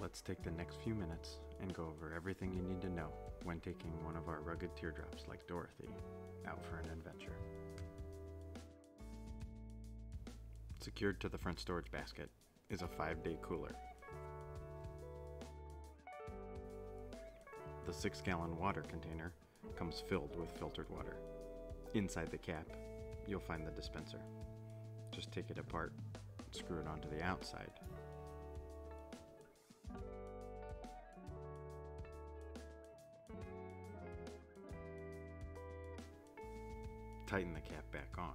Let's take the next few minutes and go over everything you need to know when taking one of our rugged teardrops like Dorothy out for an adventure. Secured to the front storage basket is a 5 day cooler. The 6 gallon water container comes filled with filtered water. Inside the cap, you'll find the dispenser. Just take it apart, screw it onto the outside. Tighten the cap back on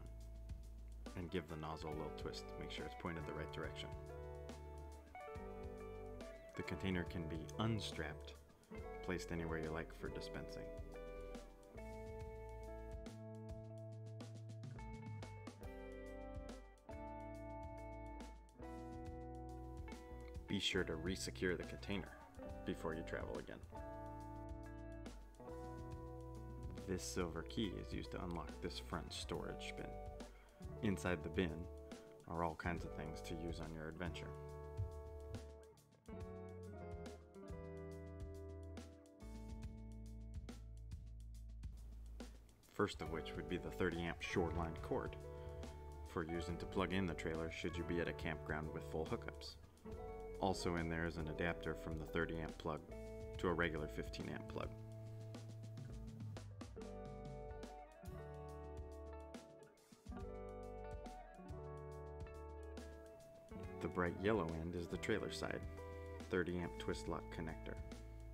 and give the nozzle a little twist to make sure it's pointed the right direction. The container can be unstrapped, placed anywhere you like for dispensing. Be sure to resecure the container before you travel again. This silver key is used to unlock this front storage bin. Inside the bin are all kinds of things to use on your adventure. First of which would be the 30 amp shoreline cord for using to plug in the trailer should you be at a campground with full hookups. Also in there is an adapter from the 30 amp plug to a regular 15 amp plug. Bright yellow end is the trailer side, 30 amp twist lock connector.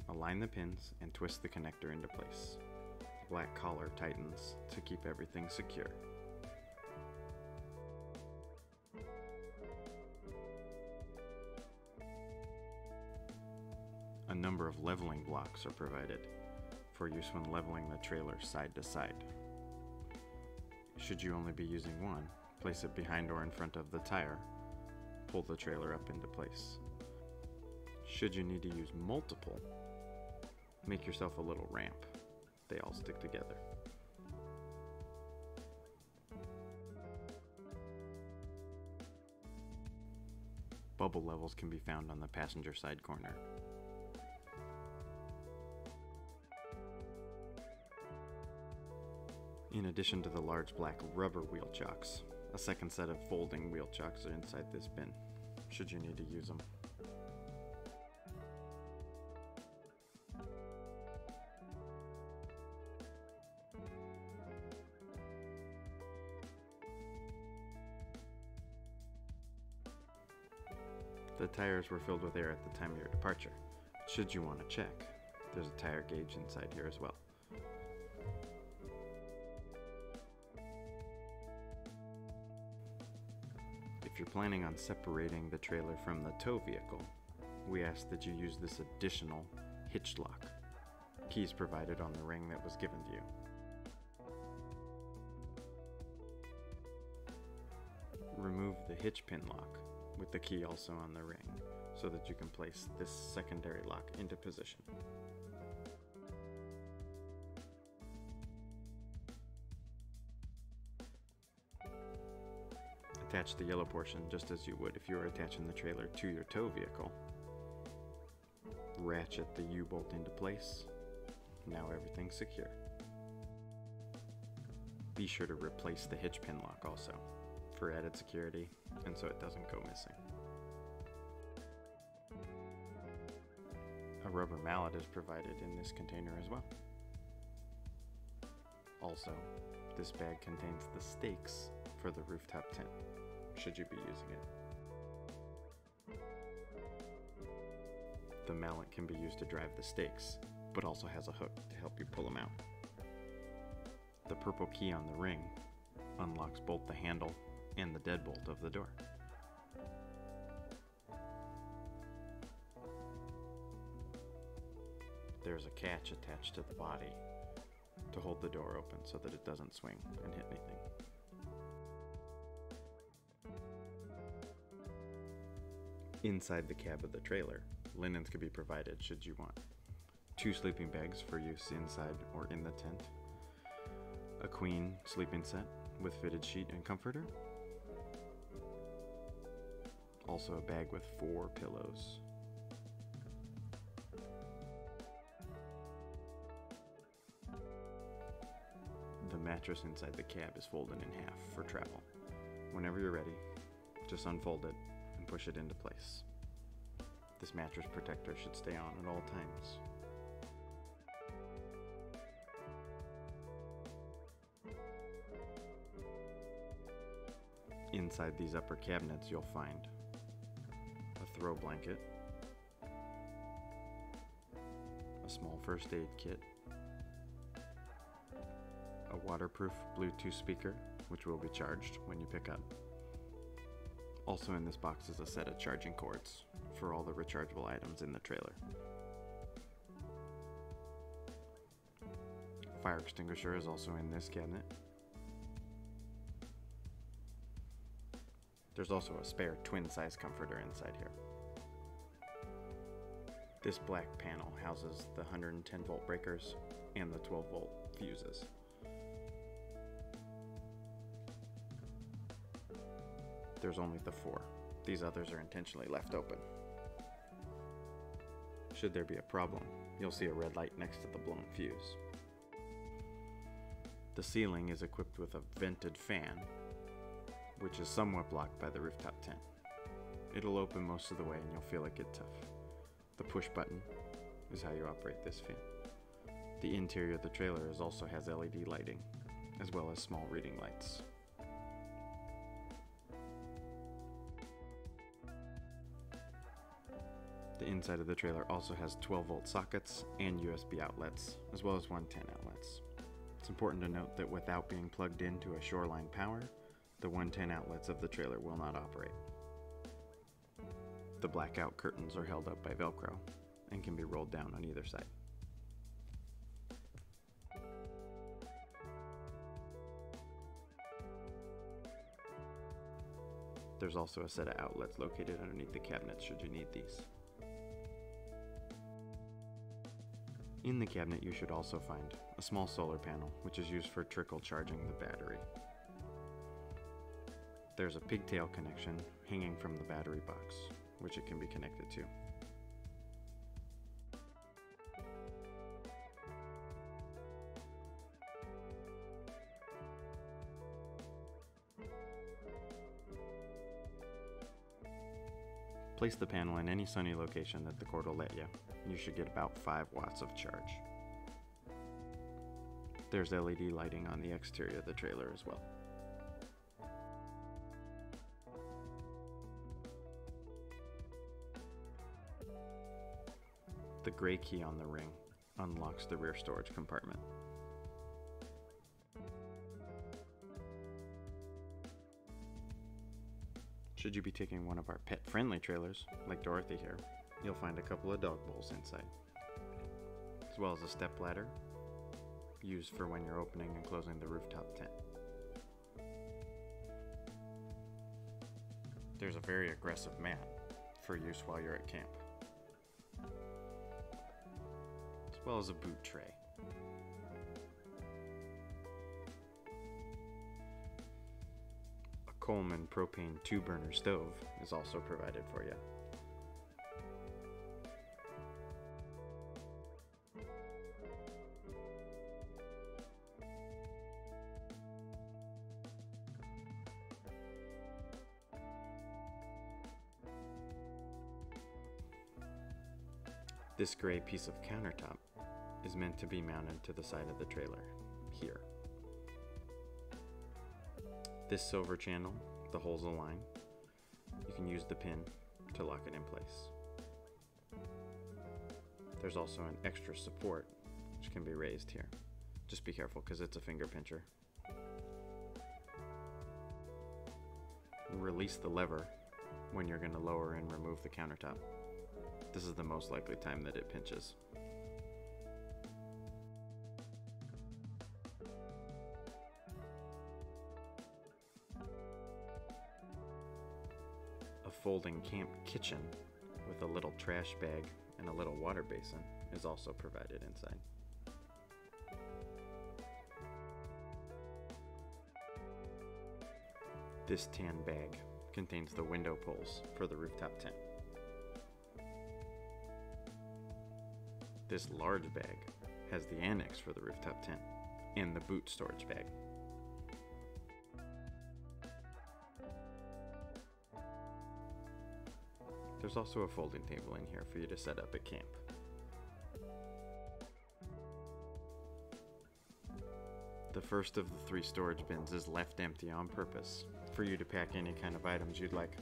Align the pins and twist the connector into place. The black collar tightens to keep everything secure. A number of leveling blocks are provided for use when leveling the trailer side to side. Should you only be using one, place it behind or in front of the tire. Pull the trailer up into place. Should you need to use multiple, make yourself a little ramp. They all stick together. Bubble levels can be found on the passenger side corner. In addition to the large black rubber wheel chocks, a second set of folding wheel chocks are inside this bin, should you need to use them. The tires were filled with air at the time of your departure. Should you want to check, there's a tire gauge inside here as well. Planning on separating the trailer from the tow vehicle, we ask that you use this additional hitch lock. Keys provided on the ring that was given to you. Remove the hitch pin lock with the key also on the ring so that you can place this secondary lock into position. Attach the yellow portion just as you would if you were attaching the trailer to your tow vehicle. Ratchet the U-bolt into place. Now everything's secure. Be sure to replace the hitch pin lock also for added security and so it doesn't go missing. A rubber mallet is provided in this container as well. Also, this bag contains the stakes for the rooftop tent, should you be using it. The mallet can be used to drive the stakes, but also has a hook to help you pull them out. The purple key on the ring unlocks both the handle and the deadbolt of the door. There's a catch attached to the body to hold the door open so that it doesn't swing and hit anything. inside the cab of the trailer. Linens could be provided should you want. Two sleeping bags for use inside or in the tent. A queen sleeping set with fitted sheet and comforter. Also a bag with four pillows. The mattress inside the cab is folded in half for travel. Whenever you're ready, just unfold it push it into place. This mattress protector should stay on at all times. Inside these upper cabinets, you'll find a throw blanket, a small first aid kit, a waterproof Bluetooth speaker, which will be charged when you pick up. Also, in this box is a set of charging cords for all the rechargeable items in the trailer. Fire extinguisher is also in this cabinet. There's also a spare twin size comforter inside here. This black panel houses the 110 volt breakers and the 12 volt fuses. There's only the four. These others are intentionally left open. Should there be a problem, you'll see a red light next to the blown fuse. The ceiling is equipped with a vented fan, which is somewhat blocked by the rooftop tent. It'll open most of the way and you'll feel it get tough. The push button is how you operate this fan. The interior of the trailer also has LED lighting, as well as small reading lights. The inside of the trailer also has 12 volt sockets and USB outlets, as well as 110 outlets. It's important to note that without being plugged into a shoreline power, the 110 outlets of the trailer will not operate. The blackout curtains are held up by Velcro and can be rolled down on either side. There's also a set of outlets located underneath the cabinets should you need these. In the cabinet you should also find a small solar panel which is used for trickle charging the battery. There's a pigtail connection hanging from the battery box which it can be connected to. Place the panel in any sunny location that the cord will let you. You should get about 5 watts of charge. There's LED lighting on the exterior of the trailer as well. The gray key on the ring unlocks the rear storage compartment. Should you be taking one of our pet friendly trailers, like Dorothy here, you'll find a couple of dog bowls inside, as well as a step ladder used for when you're opening and closing the rooftop tent. There's a very aggressive mat for use while you're at camp, as well as a boot tray. Coleman propane two burner stove is also provided for you. This gray piece of countertop is meant to be mounted to the side of the trailer, here. This silver channel, the holes align. You can use the pin to lock it in place. There's also an extra support which can be raised here. Just be careful because it's a finger pincher. Release the lever when you're going to lower and remove the countertop. This is the most likely time that it pinches. Folding camp kitchen with a little trash bag and a little water basin is also provided inside. This tan bag contains the window poles for the rooftop tent. This large bag has the annex for the rooftop tent, and the boot storage bag. There's also a folding table in here for you to set up at camp. The first of the three storage bins is left empty on purpose for you to pack any kind of items you'd like.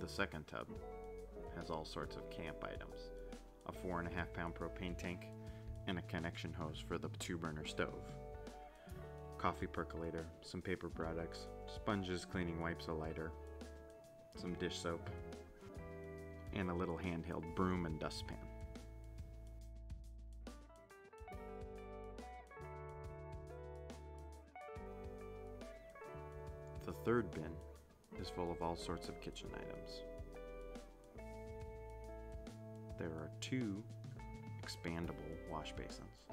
The second tub has all sorts of camp items a four and a half pound propane tank, and a connection hose for the two burner stove. Coffee percolator, some paper products, sponges, cleaning wipes, a lighter, some dish soap, and a little handheld broom and dustpan. The third bin is full of all sorts of kitchen items. There are two expandable wash basins,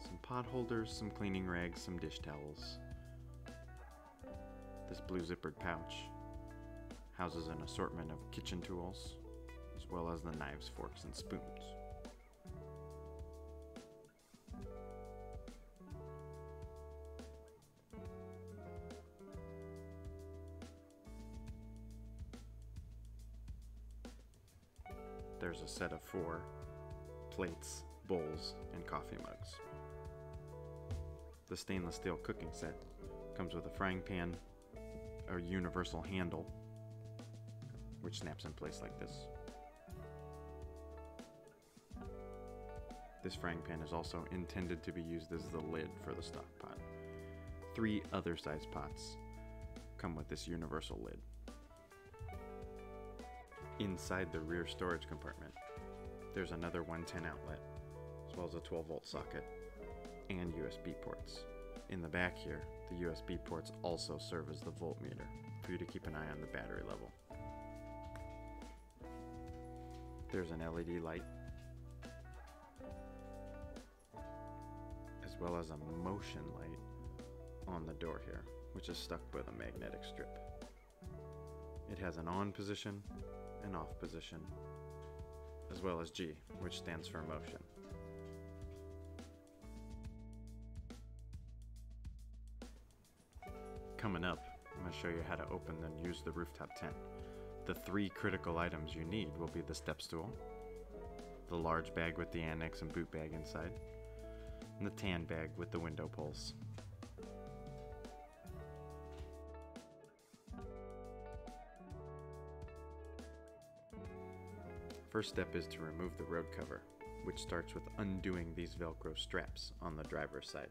some pot holders, some cleaning rags, some dish towels. This blue zippered pouch houses an assortment of kitchen tools, as well as the knives, forks, and spoons. There's a set of four plates, bowls, and coffee mugs. The stainless steel cooking set comes with a frying pan, a universal handle, which snaps in place like this. This frying pan is also intended to be used as the lid for the stock pot. Three other size pots come with this universal lid. Inside the rear storage compartment, there's another 110 outlet, well as a 12 volt socket and USB ports. In the back here, the USB ports also serve as the voltmeter for you to keep an eye on the battery level. There's an LED light, as well as a motion light on the door here, which is stuck with a magnetic strip. It has an on position, an off position, as well as G, which stands for motion. Coming up, I'm going to show you how to open and use the rooftop tent. The three critical items you need will be the step stool, the large bag with the annex and boot bag inside, and the tan bag with the window poles. First step is to remove the road cover, which starts with undoing these Velcro straps on the driver's side.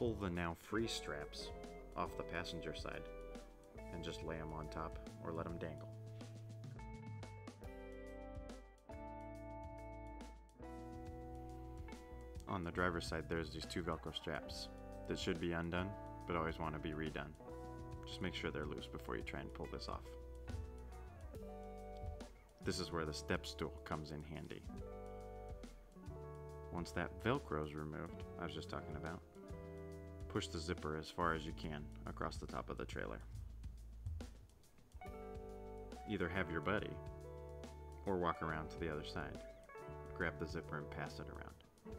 Pull the now free straps off the passenger side and just lay them on top or let them dangle. On the driver's side, there's these two Velcro straps that should be undone, but always want to be redone. Just make sure they're loose before you try and pull this off. This is where the step stool comes in handy. Once that Velcro is removed, I was just talking about, push the zipper as far as you can across the top of the trailer. Either have your buddy or walk around to the other side. Grab the zipper and pass it around.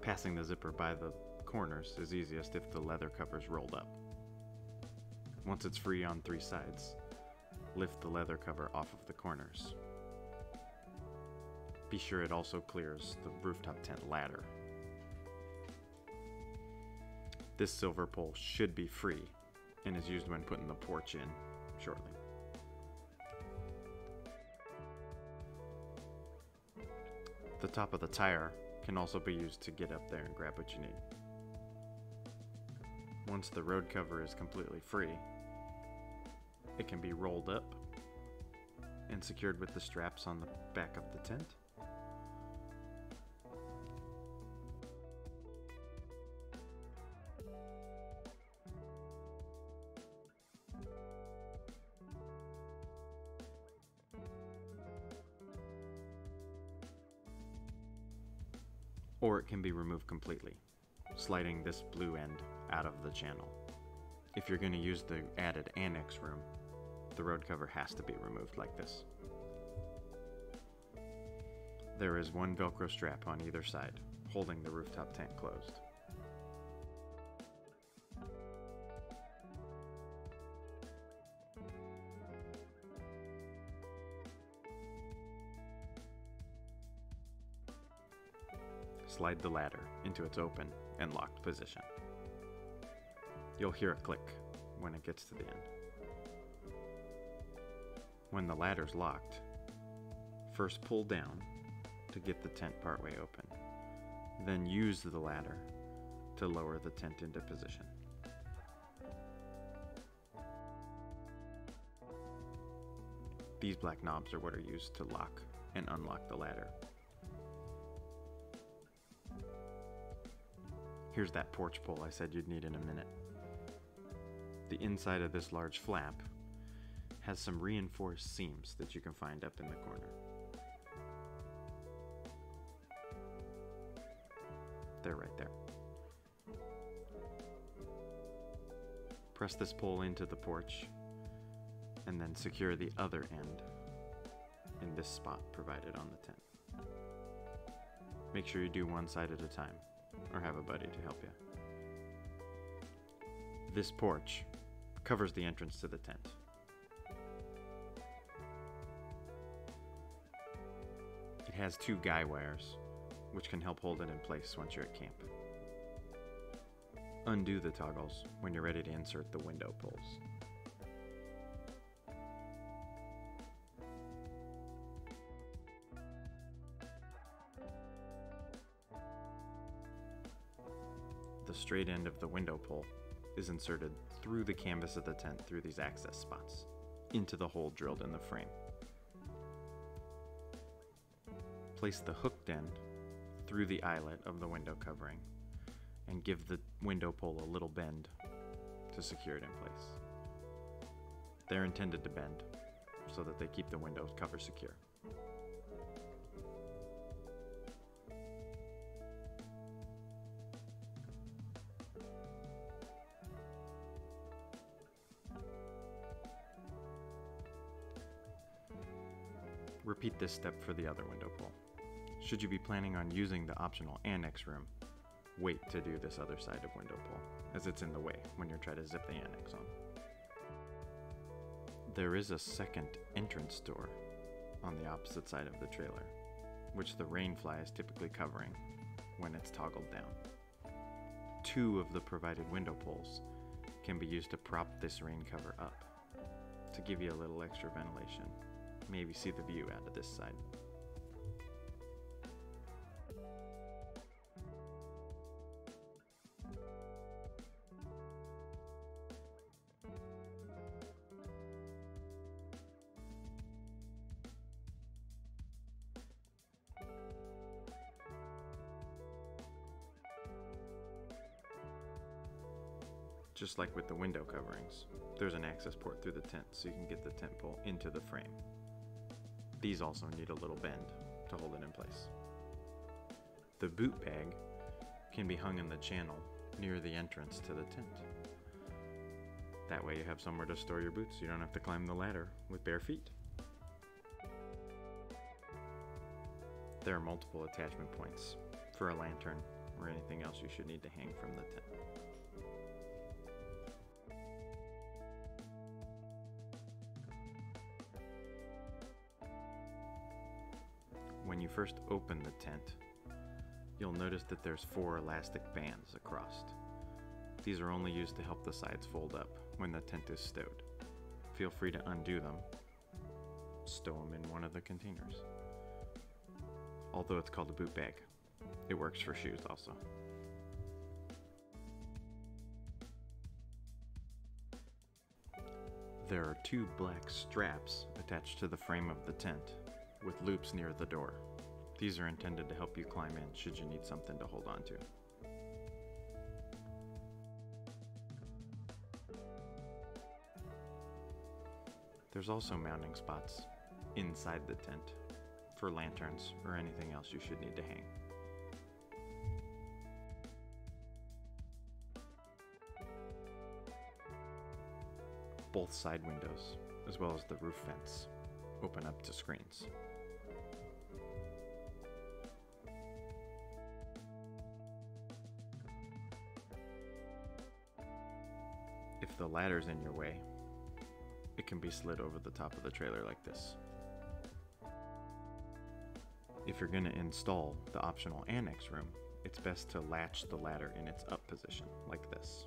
Passing the zipper by the corners is easiest if the leather cover is rolled up. Once it's free on three sides, lift the leather cover off of the corners. Be sure it also clears the rooftop tent ladder. This silver pole should be free and is used when putting the porch in shortly. The top of the tire can also be used to get up there and grab what you need. Once the road cover is completely free, it can be rolled up and secured with the straps on the back of the tent. Can be removed completely. sliding this blue end out of the channel. If you're going to use the added annex room, the road cover has to be removed like this. There is one Velcro strap on either side, holding the rooftop tank closed. Slide the ladder into its open and locked position. You'll hear a click when it gets to the end. When the ladder's locked, first pull down to get the tent partway open, then use the ladder to lower the tent into position. These black knobs are what are used to lock and unlock the ladder. Here's that porch pole I said you'd need in a minute. The inside of this large flap has some reinforced seams that you can find up in the corner. They're right there. Press this pole into the porch and then secure the other end in this spot provided on the tent. Make sure you do one side at a time or have a buddy to help you. This porch covers the entrance to the tent. It has two guy wires, which can help hold it in place once you're at camp. Undo the toggles when you're ready to insert the window poles. Straight end of the window pole is inserted through the canvas of the tent through these access spots, into the hole drilled in the frame. Place the hooked end through the eyelet of the window covering and give the window pole a little bend to secure it in place. They're intended to bend so that they keep the window cover secure. Repeat this step for the other window pole. Should you be planning on using the optional annex room, wait to do this other side of window pole, as it's in the way when you're trying to zip the annex on. There is a second entrance door on the opposite side of the trailer, which the rainfly is typically covering when it's toggled down. Two of the provided window poles can be used to prop this rain cover up to give you a little extra ventilation. Maybe see the view out of this side. Just like with the window coverings, there's an access port through the tent so you can get the tent pole into the frame. These also need a little bend to hold it in place. The boot bag can be hung in the channel near the entrance to the tent. That way you have somewhere to store your boots. You don't have to climb the ladder with bare feet. There are multiple attachment points for a lantern or anything else you should need to hang from the tent. First open the tent, you'll notice that there's four elastic bands across. These are only used to help the sides fold up when the tent is stowed. Feel free to undo them, stow them in one of the containers. Although it's called a boot bag, it works for shoes also. There are two black straps attached to the frame of the tent with loops near the door. These are intended to help you climb in should you need something to hold on to. There's also mounting spots inside the tent for lanterns or anything else you should need to hang. Both side windows, as well as the roof vents, open up to screens. If the ladder's in your way, it can be slid over the top of the trailer like this. If you're going to install the optional annex room, it's best to latch the ladder in its up position, like this.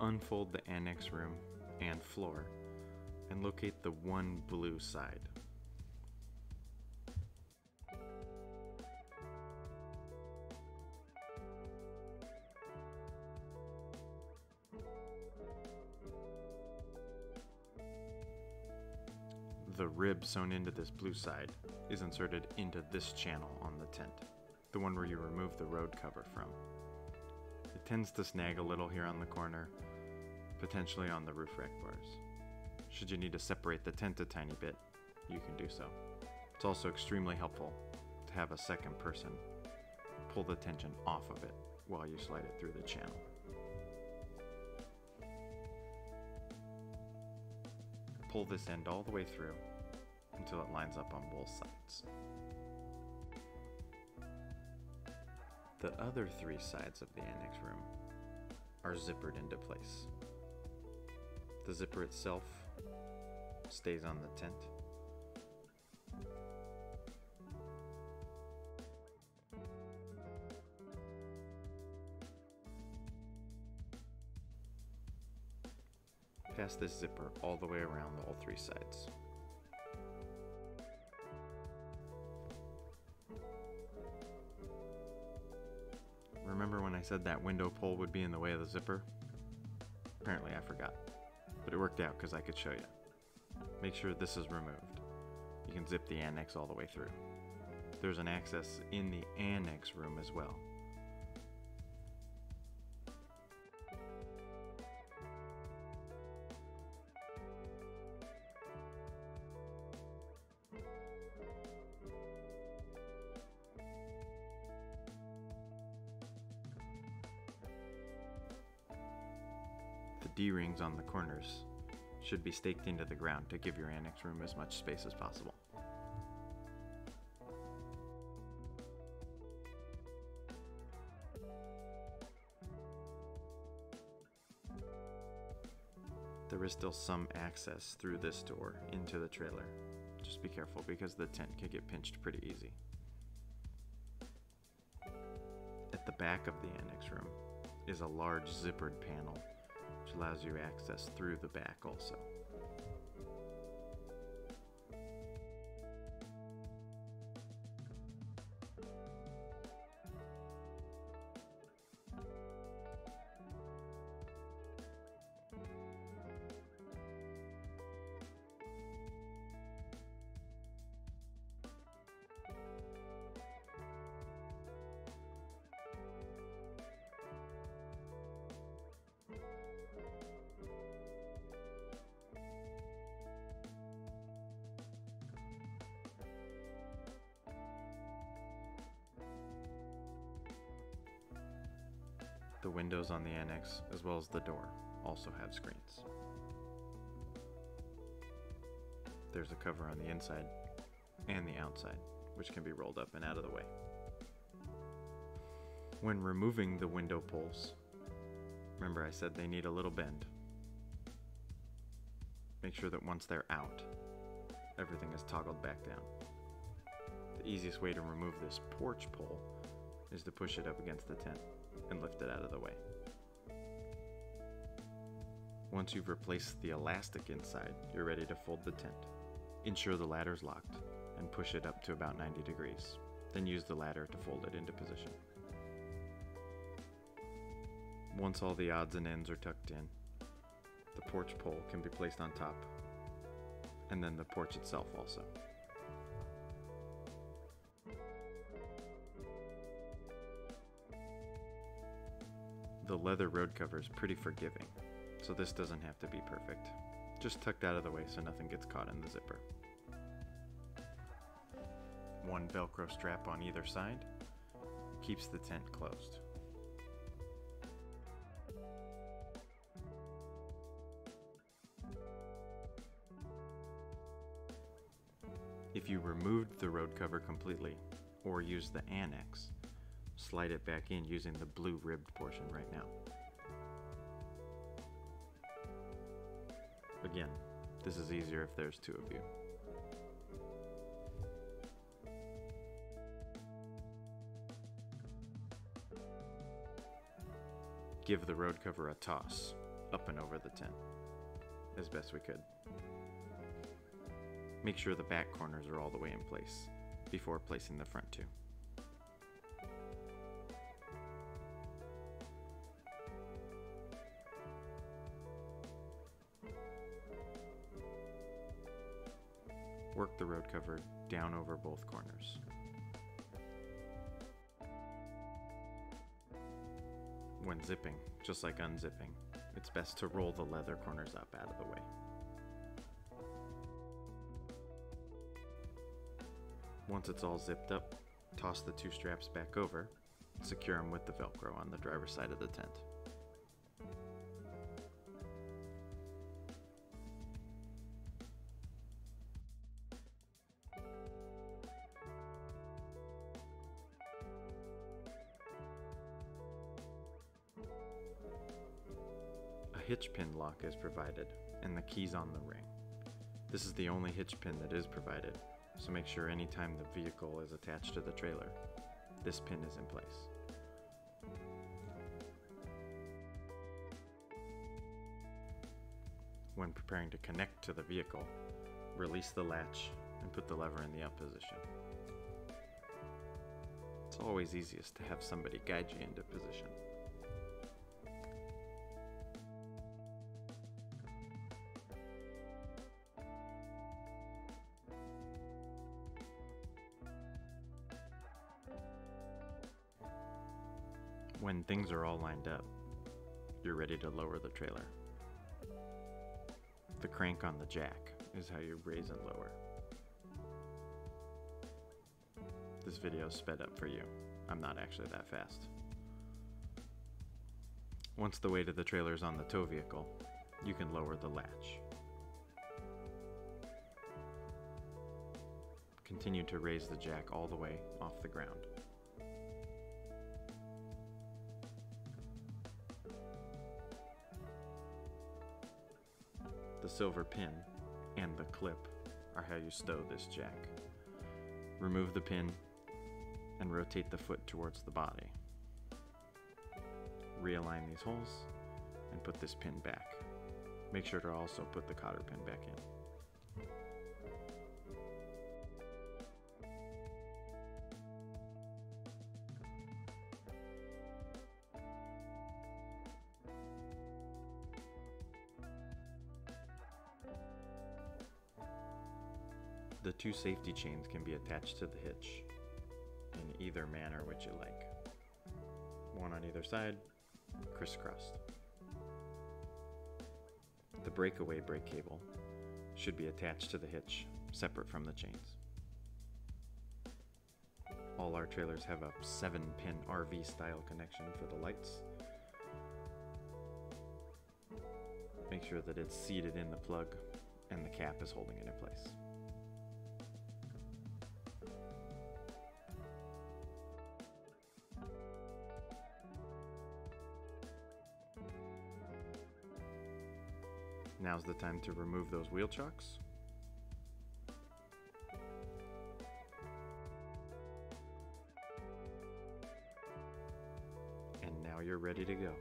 Unfold the annex room and floor and locate the one blue side. Sewn into this blue side is inserted into this channel on the tent, the one where you remove the road cover from. It tends to snag a little here on the corner, potentially on the roof rack bars. Should you need to separate the tent a tiny bit, you can do so. It's also extremely helpful to have a second person pull the tension off of it while you slide it through the channel. Pull this end all the way through until it lines up on both sides. The other three sides of the annex room are zippered into place. The zipper itself stays on the tent. Pass this zipper all the way around all three sides. I said that window pole would be in the way of the zipper? Apparently I forgot, but it worked out because I could show you. Make sure this is removed. You can zip the annex all the way through. There's an access in the annex room as well. D-rings on the corners should be staked into the ground to give your annex room as much space as possible. There is still some access through this door into the trailer. Just be careful because the tent can get pinched pretty easy. At the back of the annex room is a large zippered panel which allows you access through the back also. As well as the door, also have screens. There's a cover on the inside and the outside, which can be rolled up and out of the way. When removing the window poles, remember I said they need a little bend. Make sure that once they're out, everything is toggled back down. The easiest way to remove this porch pole is to push it up against the tent and lift it out of the way. Once you've replaced the elastic inside, you're ready to fold the tent. Ensure the ladder's locked and push it up to about 90 degrees. Then use the ladder to fold it into position. Once all the odds and ends are tucked in, the porch pole can be placed on top, and then the porch itself also. The leather road cover is pretty forgiving, so this doesn't have to be perfect. Just tucked out of the way so nothing gets caught in the zipper. One Velcro strap on either side keeps the tent closed. If you removed the road cover completely, or used the annex, slide it back in using the blue ribbed portion right now. Again, this is easier if there's two of you. Give the road cover a toss, up and over the tent, as best we could. Make sure the back corners are all the way in place before placing the front two. Cover down over both corners. When zipping, just like unzipping, it's best to roll the leather corners up out of the way. Once it's all zipped up, toss the two straps back over, secure them with the Velcro on the driver's side of the tent. Hitch pin lock is provided, and the keys on the ring. This is the only hitch pin that is provided, so make sure anytime the vehicle is attached to the trailer, this pin is in place. When preparing to connect to the vehicle, release the latch and put the lever in the up position. It's always easiest to have somebody guide you into position. Things are all lined up, you're ready to lower the trailer. The crank on the jack is how you raise and lower. This video is sped up for you. I'm not actually that fast. Once the weight of the trailer is on the tow vehicle, you can lower the latch. Continue to raise the jack all the way off the ground. The silver pin and the clip are how you stow this jack. Remove the pin and rotate the foot towards the body. Realign these holes and put this pin back. Make sure to also put the cotter pin back in. Two safety chains can be attached to the hitch in either manner which you like. One on either side, crisscrossed. The breakaway brake cable should be attached to the hitch, separate from the chains. All our trailers have a 7 pin RV style connection for the lights. Make sure that it's seated in the plug and the cap is holding it in place. Now's the time to remove those wheel chocks. And now you're ready to go.